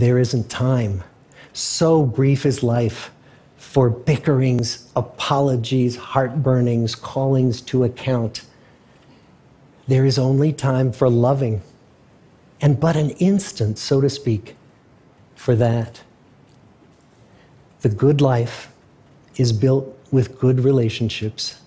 there isn't time. So brief is life for bickerings, apologies, heartburnings, callings to account. There is only time for loving, and but an instant, so to speak, for that. The good life is built with good relationships